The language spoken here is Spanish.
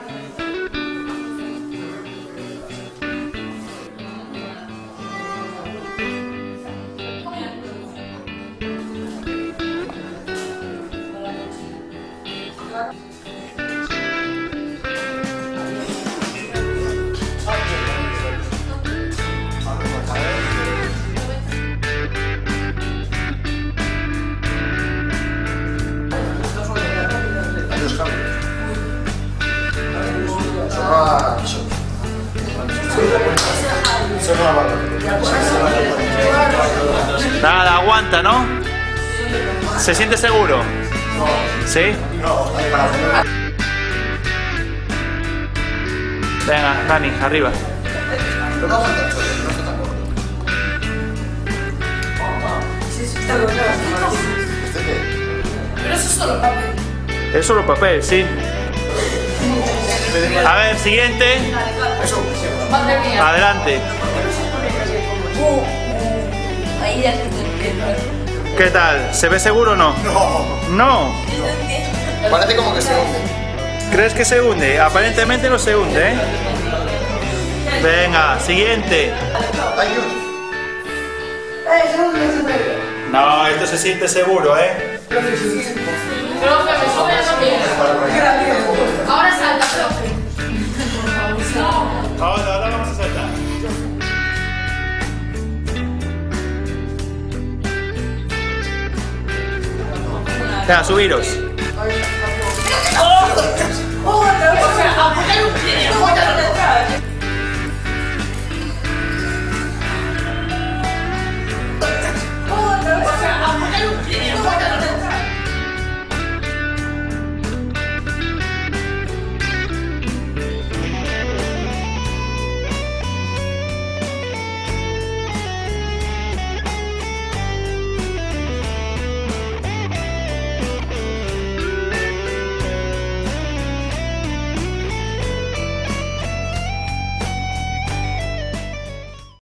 啊！对，就是这个。啊！Nada, aguanta, ¿no? ¿Se siente seguro? ¿Sí? Venga, Dani, arriba. Pero eso es solo papel. Es solo papel, sí. A ver, siguiente. Madre mía. Adelante. Ahí ya te entiendo. ¿Qué tal? ¿Se ve seguro o no? No. Parece como que se hunde. ¿Crees que se hunde? Aparentemente no se hunde, ¿eh? Venga, siguiente. No, esto se siente seguro, ¿eh? Profe, me sube también. Ahora salta, profe. Venga, subiros.